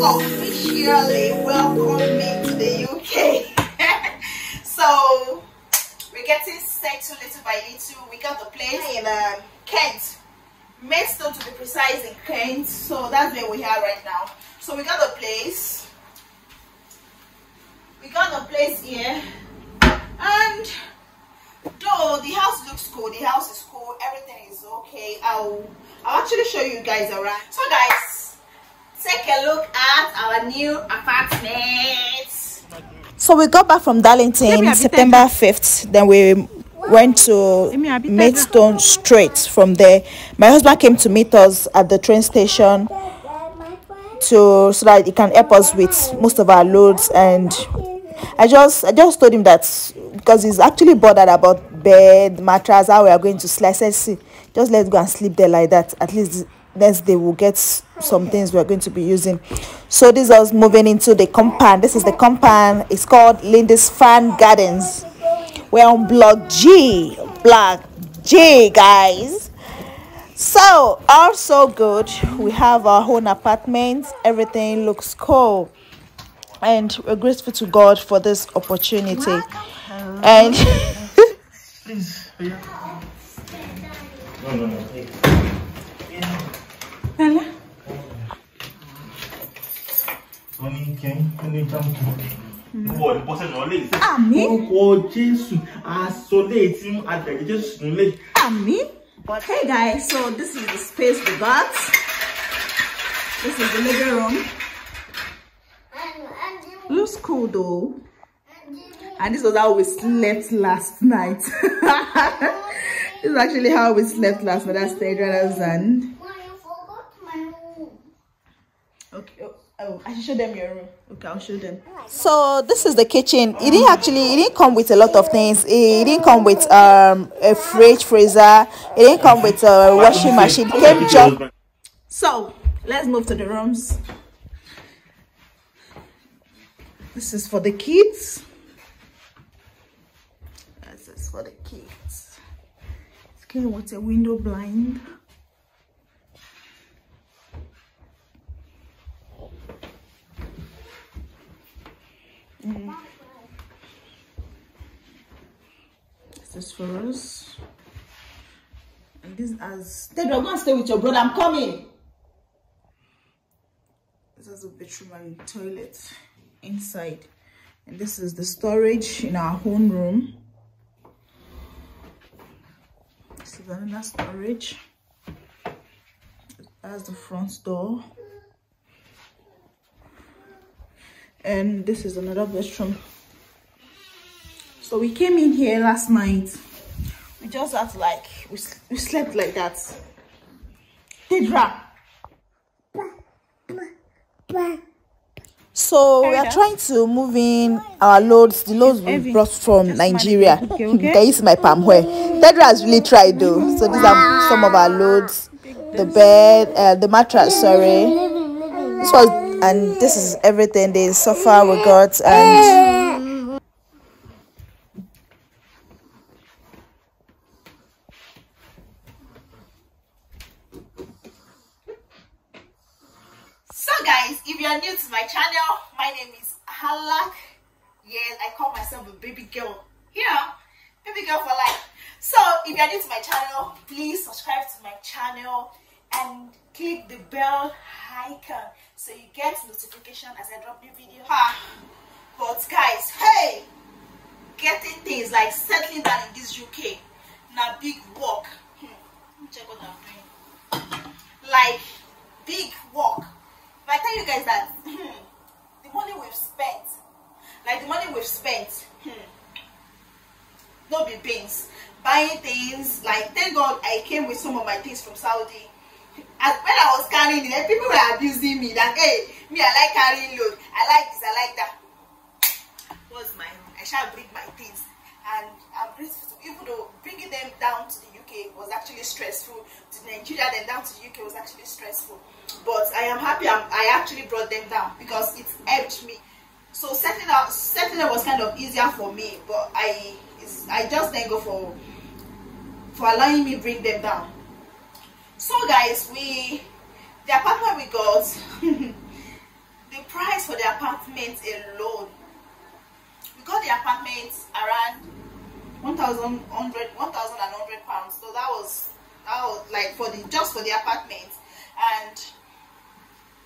officially welcomed me to the UK. so we're getting settled little by little. We got the place in um, Kent, Maidstone to be precise in Kent. So that's where we are right now. So we got the place. We got the place here, and though the house looks cool, the house is cool, everything is okay. I'll I'll actually show you guys around. So guys, take a look at our new apartment. So we got back from Darlington September 5th. Then we went to Maidstone straight from there. My husband came to meet us at the train station to so that he can help us with most of our loads and I just I just told him that because he's actually bothered about bed, mattress, how we are going to sleep. I said, see, just let's go and sleep there like that. At least next day we'll get some things we're going to be using. So this is moving into the compound. This is the compound. It's called Lindisfarne Gardens. We're on block G. Block G, guys. So also good. We have our own apartment. Everything looks cool and we're grateful to God for this opportunity. And please, no, no, no. Mm. Bella. orúkọ jésù àsọlé tí àgbẹ̀rẹ̀ jésù nílé. àmín. but hey guys so this is the space we got. This is the living room. Looks cool though. And this was how we slept last night. This is actually how we slept last night that's Tedra's and okay oh, oh i should show them your room. Okay i'll show them. So this is the kitchen. It didn't actually it didn't come with a lot of things. It didn't come with um a fridge freezer. It didn't come with a washing machine. It came just so let's move to the rooms. This is for the kids. This is for the kids. It's came with a window blind. This for us. And this as Ted, we're gonna stay with your brother. I'm coming. This is a bedroom and toilet inside and this is the storage in our home room this is another storage that's the front door and this is another bedroom so we came in here last night. We just had to like we, we slept like that. Tidra so we are trying to move in our loads the loads we brought from nigeria. You can see my palm where? Tedra has really tried though. So these are some of our loads. The bed uh, the mattress sorry. This was and this is everything the sofa we got and so guys if you are new to my channel my name is Hallarc yes i call myself a baby yeah baby girl for life so if you are new to my channel please subscribe to my channel and click the bell icon so you get notification as i drop new video. Ha! But guys hey! Getting things like settling down in this uk now big work hmm. check what i'm doing like big work if I tell you guys that hmm, the money we've spent, like the money we've spent, hmm, no be beans, buying things, I came with some of my things from Saudi. As when I was carrying it, people were abusing me that hey, me I like carrying load, I like this, I like that. What's my I shall bring my things and I'm grateful to, even though bringing them down to the UK was actually stressful, to Nigeria then down to the UK was actually stressful but I am happy I'm, i actually brought them down because it helped me. So setting up, setting them was kind of easier for me, but I I just thank God for for allowing me bring them down. So guys, we the apartment we got, the price for the apartment alone we got the apartment around 1000 100 1100 pounds so that was that was like for the just for the apartment and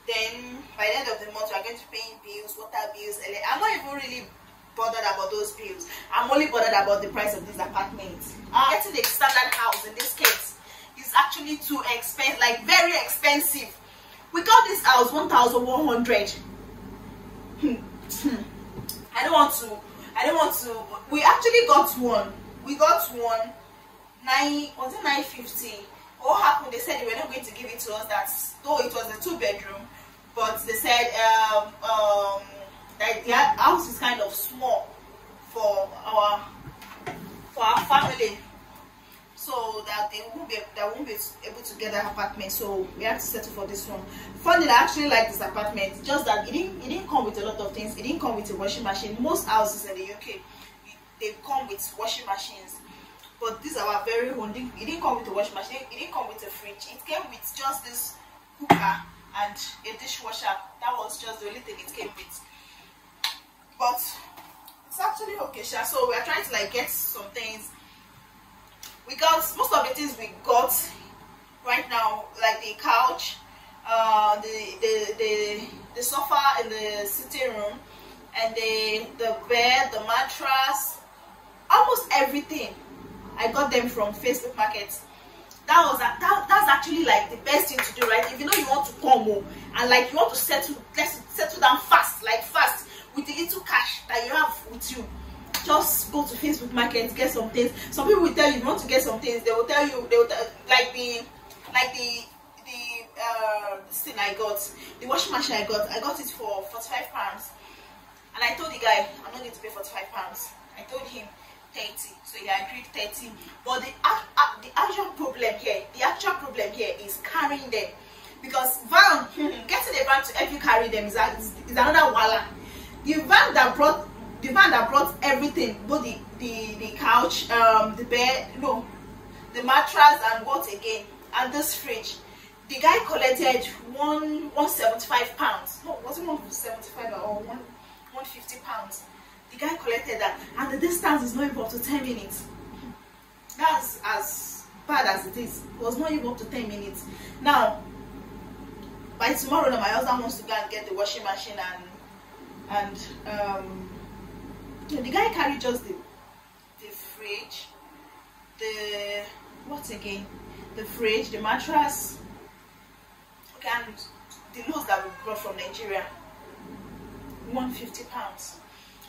then by the end of the month we are going to pay bills water bills i'm not even really bothered about those bills. I'm only bothered about the price of this apartment uh, getting a standard house in this case. Is actually too expensive like very expensive. We got this house 1100 hmm. Hmm. i don't want to i don't want to we actually got one. We got one nine was it 950 what happened? They said they were not going to give it to us that though it was a two bedroom but they said um, um, that the house is kind of small for our for our family so that they be won't be able to get that apartment so we have to settle for this one. Funny i actually like this apartment just that it didn't it didn't come with a lot of things. It didn't come with a washing machine. Most houses in the uk they come with washing machines. But these are our very own. It didn't come with a washing machine. It didn't come with a fridge. It came with just this cooker and a dishwasher. That was just the only thing it came with. But it's actually okay sha. So we are trying to like get some things we got most of the things we got right now like the couch uh the the the, the sofa in the sitting room and the the bed the mattress almost everything. I got them from facebook market. That was that, that's actually like the best thing to do right? If you know you want to come home and like you want to settle let's settle down fast like fast with the little cash that you have with you just go to facebook market get some things. Some people will tell you you want to get some things they will tell you they will like the like the the uh this thing i got the washing machine i got i got it for 45 pounds. And i told the guy i'm not going to pay 45 pounds. I told him 30 so he agreed 30 but the uh, the actual problem here the actual problem here is carrying them. Because van getting a van to help you carry them is, is, is another wala the van that brought the van that brought everything both the the the couch um the bed no the mattress and what again and this fridge. The guy collected one one seventy five pounds. No was it one seventy five or one one fifty pounds? The guy collected that and the distance is not even up to 10 minutes. That's as bad as it is. It was not even up to 10 minutes. Now by tomorrow my husband wants to go and get the washing machine and and um the guy carried just the the fridge the what again? The fridge the mattress okay and the loads that we brought from nigeria 150 pounds.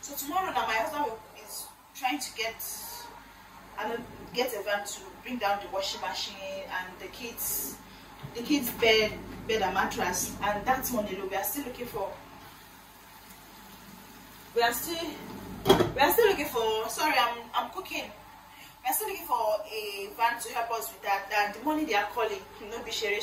So tomorrow now my husband is trying to get and get a van to bring down the washing machine and the kids the kids bed bed and mattress and that's one we are still looking for we are still we are still looking for sorry i'm i'm cooking. We are still looking for a van to help us with that and the money they are calling you know be share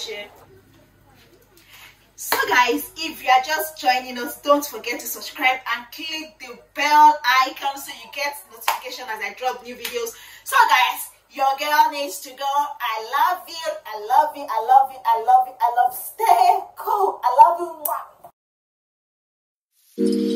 so guys if you are just joining us don't forget to subscribe and click the bell icon so you get notification as i drop new videos. So guys your girl needs to go. I love you i love you i love you i love you i love stay cool i love you